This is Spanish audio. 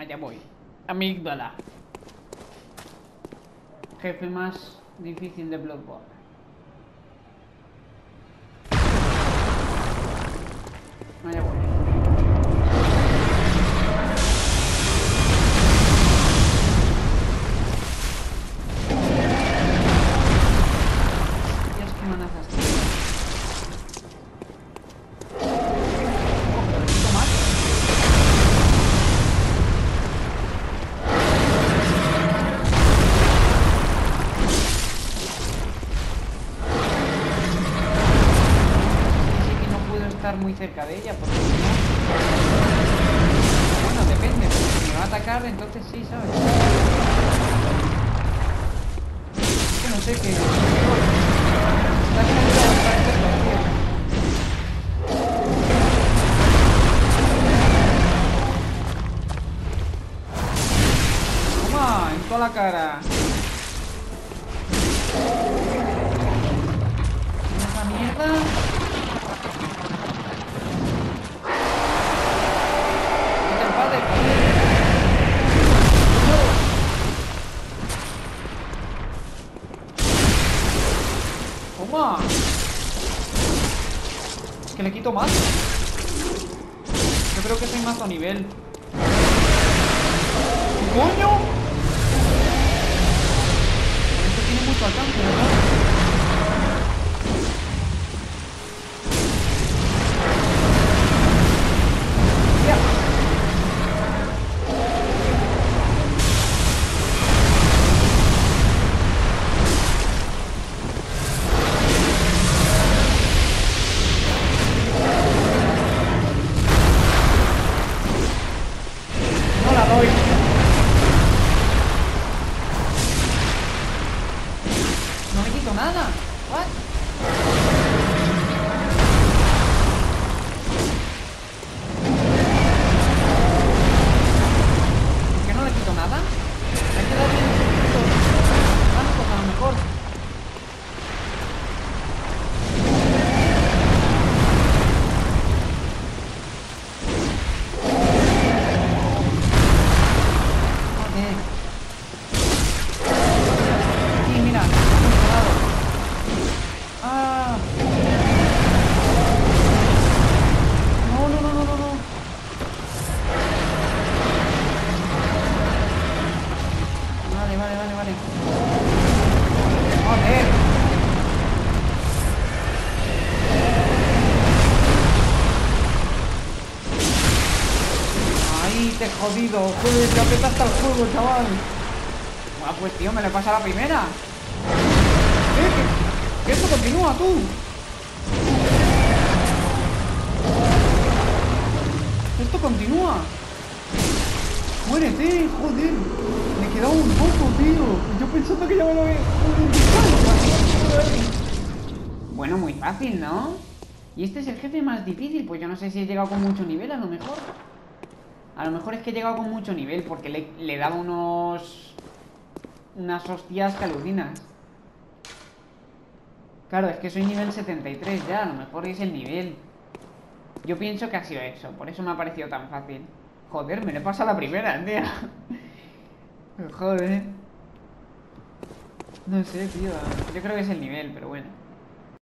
Allá voy. Amígdala. Jefe más difícil de Bloodborne. Allá voy. Muy cerca de ella porque si no... Bueno, depende, porque si me va a atacar entonces sí, ¿sabes? Es que no sé qué... Está. Toma, en toda la cara. Esa mierda. Es que le quito más. Yo creo que soy más a nivel. ¡Coño! No me quito nada. What? Joder. Ahí te he jodido. Joder, te apretaste el juego, chaval. Bueno, pues tío, me le pasa la primera. ¿Eh? ¿Que, que esto continúa, tú? Esto continúa. Muérete, joder. Un poco, tío. Yo pensando que ya me lo había... Bueno, muy fácil, ¿no? Y este es el jefe más difícil. Pues yo no sé si he llegado con mucho nivel, a lo mejor. A lo mejor es que he llegado con mucho nivel porque le, le he dado unos... Unas hostias que alucinas. Claro, es que soy nivel 73 ya, a lo mejor es el nivel. Yo pienso que ha sido eso, por eso me ha parecido tan fácil. Joder, me le pasa la primera, tío. Joder. No sé, tío. Yo creo que es el nivel, pero bueno.